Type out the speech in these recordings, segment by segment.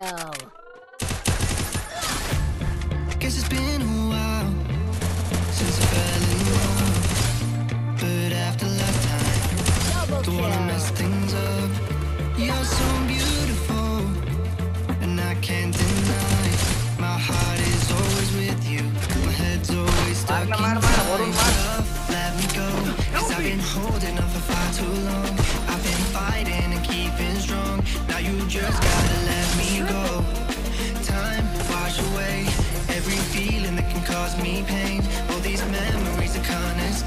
kill. Guess it's been a while since I fell in love. But after lifetime, Double don't wanna mess things up. You're so beautiful, and I can't deny. My heart is always with you. My head's always stuck in. Love, let me go. Cause I've been holding on for far too long. I've been fighting and keeping strong. Now you just gotta cause me pain. All these memories are can't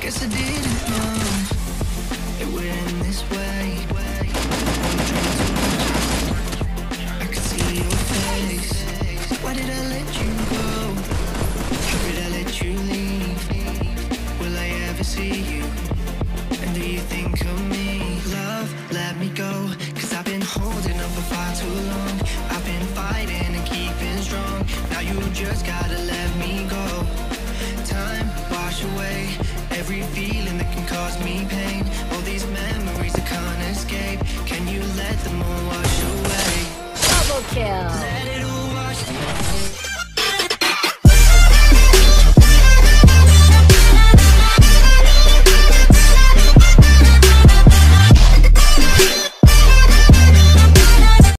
Guess I didn't know this way. I could see your face. Why did I let you go? Could I let you leave? Will I ever see you? And do you think of me? Love, let me go. Cause I've been holding on for far too long. I've been fighting and keeping strong. Now you just gotta let me go. Time wash away every feeling that can cause me pain. All these memories I can't escape. Can you let them all wash away? Double kill.